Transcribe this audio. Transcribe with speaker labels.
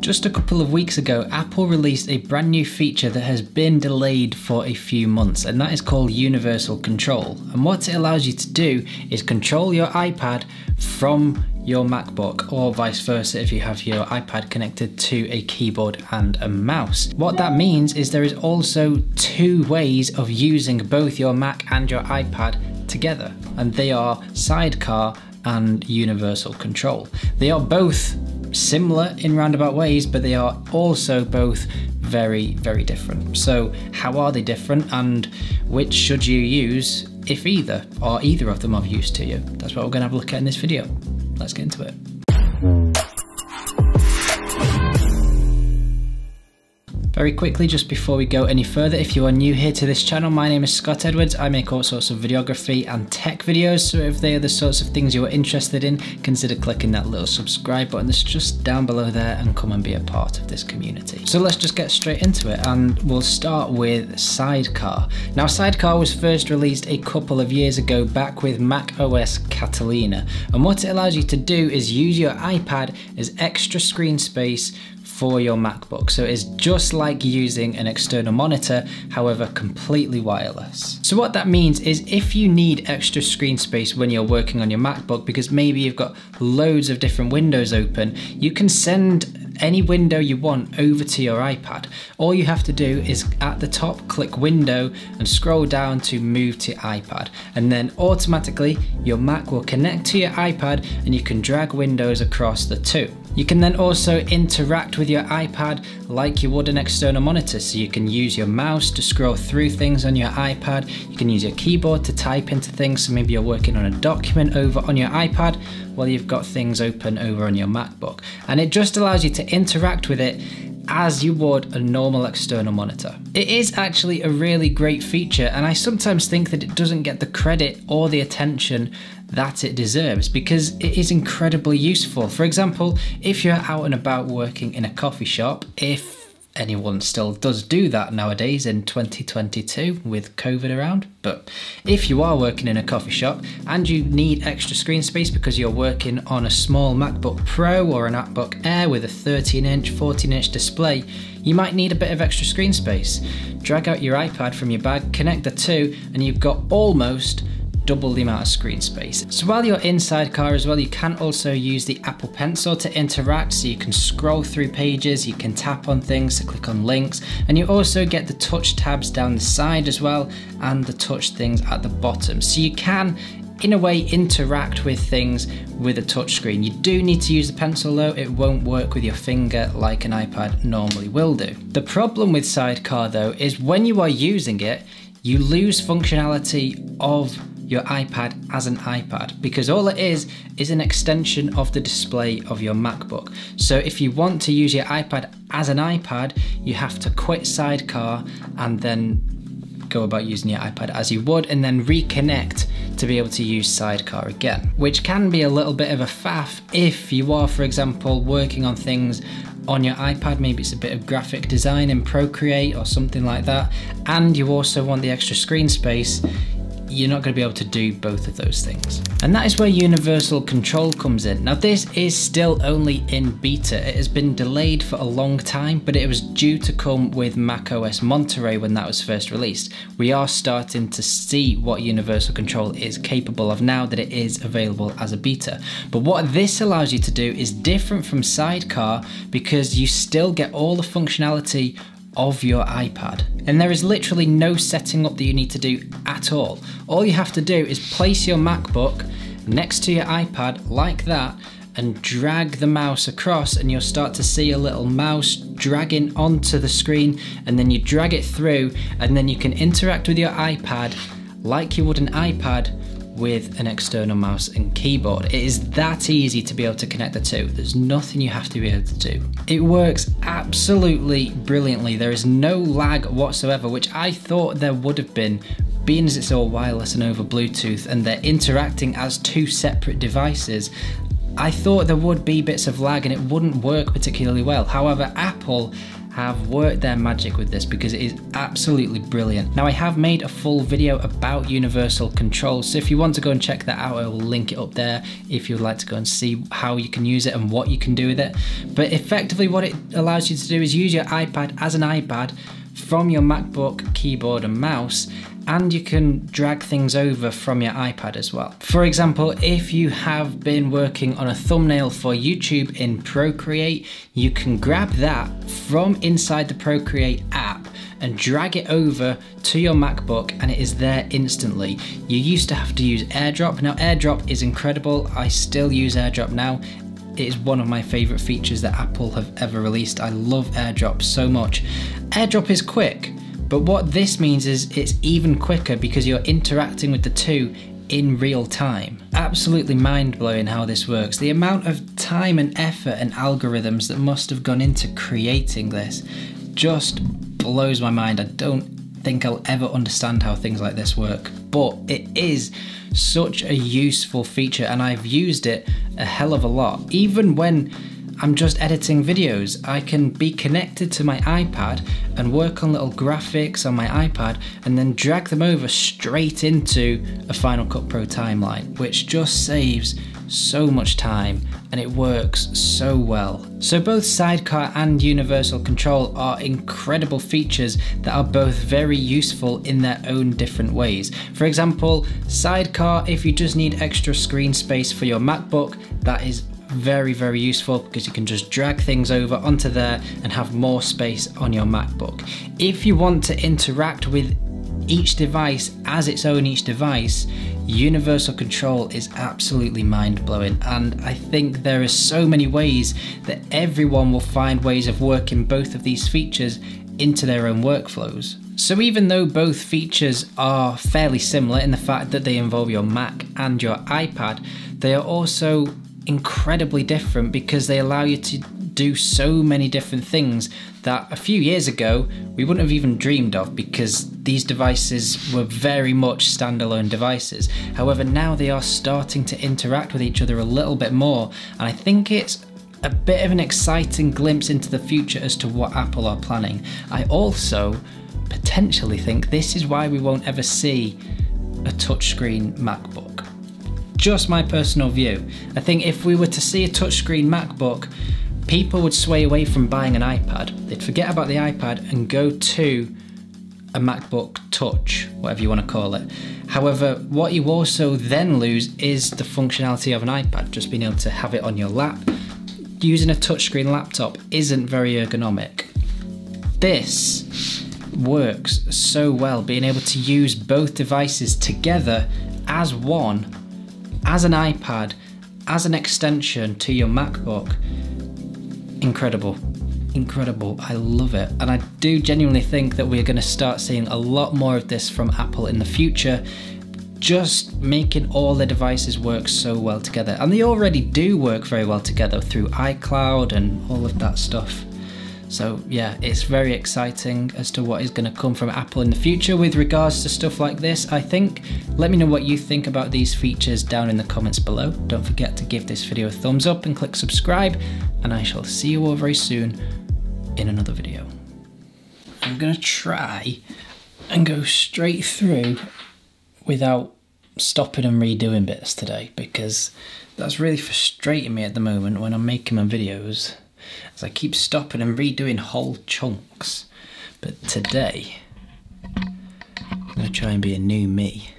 Speaker 1: Just a couple of weeks ago, Apple released a brand new feature that has been delayed for a few months, and that is called Universal Control. And what it allows you to do is control your iPad from your MacBook, or vice versa if you have your iPad connected to a keyboard and a mouse. What that means is there is also two ways of using both your Mac and your iPad together, and they are Sidecar and Universal Control. They are both similar in roundabout ways, but they are also both very, very different. So, how are they different, and which should you use if either, or either of them of use to you? That's what we're going to have a look at in this video. Let's get into it. Very quickly, just before we go any further, if you are new here to this channel, my name is Scott Edwards. I make all sorts of videography and tech videos, so if they are the sorts of things you are interested in, consider clicking that little subscribe button that's just down below there and come and be a part of this community. So let's just get straight into it, and we'll start with Sidecar. Now, Sidecar was first released a couple of years ago back with Mac OS Catalina, and what it allows you to do is use your iPad as extra screen space for your MacBook. So it's just like using an external monitor, however, completely wireless. So what that means is if you need extra screen space when you're working on your MacBook, because maybe you've got loads of different windows open, you can send any window you want over to your iPad. All you have to do is at the top click window and scroll down to move to iPad and then automatically your Mac will connect to your iPad and you can drag windows across the two. You can then also interact with your iPad like you would an external monitor. So you can use your mouse to scroll through things on your iPad. You can use your keyboard to type into things. So maybe you're working on a document over on your iPad while you've got things open over on your MacBook. And it just allows you to interact with it as you would a normal external monitor. It is actually a really great feature and I sometimes think that it doesn't get the credit or the attention that it deserves because it is incredibly useful. For example, if you're out and about working in a coffee shop, if anyone still does do that nowadays in 2022 with COVID around. But if you are working in a coffee shop and you need extra screen space because you're working on a small MacBook Pro or an MacBook Air with a 13 inch, 14 inch display, you might need a bit of extra screen space. Drag out your iPad from your bag, connect the two, and you've got almost double the amount of screen space. So while you're in Sidecar as well, you can also use the Apple Pencil to interact so you can scroll through pages, you can tap on things to click on links, and you also get the touch tabs down the side as well and the touch things at the bottom. So you can in a way interact with things with a touchscreen. You do need to use the pencil though, it won't work with your finger like an iPad normally will do. The problem with Sidecar though is when you are using it, you lose functionality of your iPad as an iPad because all it is is an extension of the display of your MacBook. So if you want to use your iPad as an iPad, you have to quit Sidecar and then go about using your iPad as you would and then reconnect to be able to use Sidecar again, which can be a little bit of a faff if you are, for example, working on things on your iPad, maybe it's a bit of graphic design in Procreate or something like that, and you also want the extra screen space, you're not going to be able to do both of those things. And that is where universal control comes in. Now this is still only in beta. It has been delayed for a long time, but it was due to come with macOS Monterey when that was first released. We are starting to see what universal control is capable of now that it is available as a beta. But what this allows you to do is different from Sidecar because you still get all the functionality of your iPad. And there is literally no setting up that you need to do at all. All you have to do is place your MacBook next to your iPad like that and drag the mouse across and you'll start to see a little mouse dragging onto the screen and then you drag it through and then you can interact with your iPad like you would an iPad with an external mouse and keyboard. It is that easy to be able to connect the two. There's nothing you have to be able to do. It works absolutely brilliantly. There is no lag whatsoever, which I thought there would have been being as it's all wireless and over Bluetooth and they're interacting as two separate devices, I thought there would be bits of lag and it wouldn't work particularly well. However, Apple have worked their magic with this because it is absolutely brilliant. Now I have made a full video about universal control, so if you want to go and check that out, I will link it up there if you'd like to go and see how you can use it and what you can do with it. But effectively what it allows you to do is use your iPad as an iPad from your MacBook keyboard and mouse and you can drag things over from your iPad as well. For example, if you have been working on a thumbnail for YouTube in Procreate, you can grab that from inside the Procreate app and drag it over to your MacBook and it is there instantly. You used to have to use AirDrop. Now AirDrop is incredible. I still use AirDrop now. It is one of my favorite features that Apple have ever released. I love AirDrop so much. AirDrop is quick. But what this means is it's even quicker because you're interacting with the two in real time. Absolutely mind blowing how this works. The amount of time and effort and algorithms that must have gone into creating this just blows my mind. I don't think I'll ever understand how things like this work, but it is such a useful feature and I've used it a hell of a lot. Even when I'm just editing videos. I can be connected to my iPad and work on little graphics on my iPad and then drag them over straight into a Final Cut Pro timeline, which just saves so much time and it works so well. So both Sidecar and Universal Control are incredible features that are both very useful in their own different ways. For example, Sidecar, if you just need extra screen space for your MacBook, that is very, very useful because you can just drag things over onto there and have more space on your MacBook. If you want to interact with each device as its own each device, universal control is absolutely mind blowing. And I think there are so many ways that everyone will find ways of working both of these features into their own workflows. So even though both features are fairly similar in the fact that they involve your Mac and your iPad, they are also incredibly different because they allow you to do so many different things that a few years ago we wouldn't have even dreamed of because these devices were very much standalone devices. However, now they are starting to interact with each other a little bit more, and I think it's a bit of an exciting glimpse into the future as to what Apple are planning. I also potentially think this is why we won't ever see a touchscreen MacBook just my personal view. I think if we were to see a touchscreen MacBook, people would sway away from buying an iPad. They'd forget about the iPad and go to a MacBook Touch, whatever you want to call it. However, what you also then lose is the functionality of an iPad, just being able to have it on your lap. Using a touchscreen laptop isn't very ergonomic. This works so well, being able to use both devices together as one as an iPad, as an extension to your MacBook. Incredible. Incredible. I love it. And I do genuinely think that we're going to start seeing a lot more of this from Apple in the future. Just making all the devices work so well together. And they already do work very well together through iCloud and all of that stuff. So yeah, it's very exciting as to what is going to come from Apple in the future with regards to stuff like this, I think. Let me know what you think about these features down in the comments below. Don't forget to give this video a thumbs up and click subscribe, and I shall see you all very soon in another video. I'm going to try and go straight through without stopping and redoing bits today because that's really frustrating me at the moment when I'm making my videos as I keep stopping and redoing whole chunks. But today, I'm going to try and be a new me.